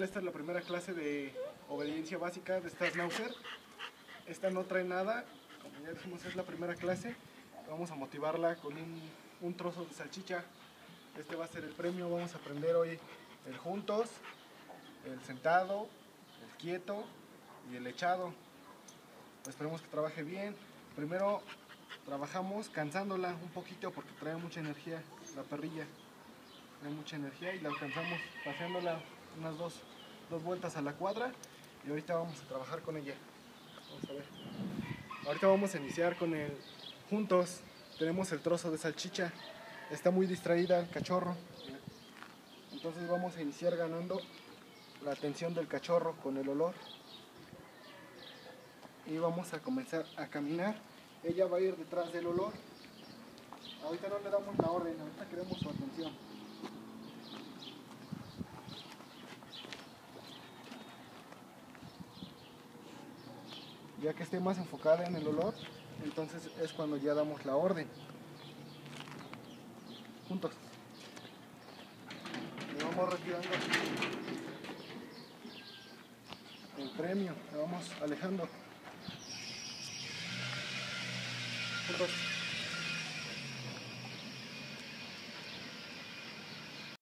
esta es la primera clase de obediencia básica de esta Schnauzer. Esta no trae nada, como ya dijimos es la primera clase. Vamos a motivarla con un, un trozo de salchicha. Este va a ser el premio, vamos a aprender hoy el juntos, el sentado, el quieto y el echado. Esperemos que trabaje bien. Primero trabajamos cansándola un poquito porque trae mucha energía la perrilla. Trae mucha energía y la alcanzamos paseándola unas dos, dos vueltas a la cuadra y ahorita vamos a trabajar con ella. Vamos a ver. Ahorita vamos a iniciar con el juntos. Tenemos el trozo de salchicha. Está muy distraída el cachorro. Entonces vamos a iniciar ganando la atención del cachorro con el olor. Y vamos a comenzar a caminar. Ella va a ir detrás del olor. Ahorita no le damos la orden, ahorita queremos su atención. Ya que esté más enfocada en el olor, entonces es cuando ya damos la orden. Juntos. Le vamos retirando el premio, le vamos alejando. Juntos.